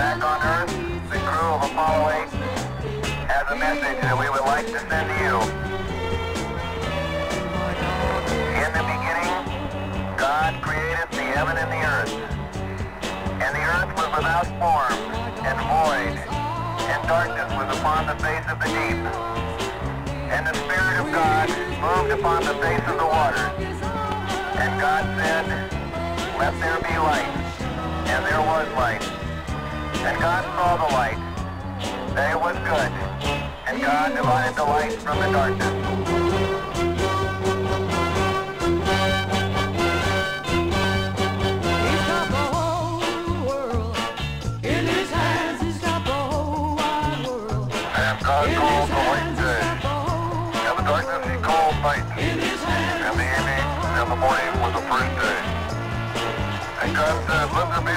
on Earth, the crew of Apollo 8, has a message that we would like to send to you. In the beginning, God created the heaven and the earth. And the earth was without form and void, and darkness was upon the face of the deep. And the Spirit of God moved upon the face of the waters. And God said, Let there be light. And there was light. And God saw the light, that it was good. And God divided the light from the darkness. He's got the whole world in his hands. He's got the whole wide world And God called the light. He's day. got the whole And the darkness he called night. in his hands. And the evening and the morning was the first day. And God said, Let there be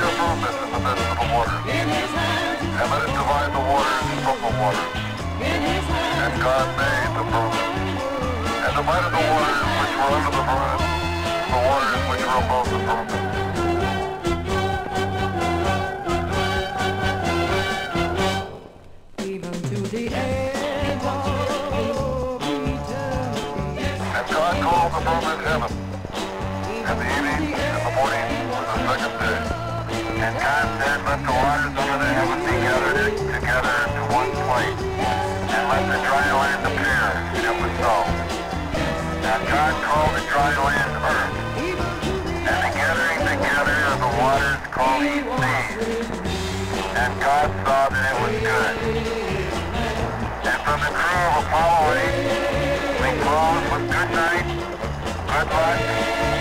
the waters. In his hands. And God made the firmament. And divided the waters which were under the from the waters which were above the firmament. Even to the end of eternity. And God called the firmament heaven. And the evening and the morning was the second day. And God said, Let the waters under the heaven be gathered together land earth. And the gathering together of the waters called he seas. And God saw that it was good. And from the crew of Apollo 8, we close with good night, good luck,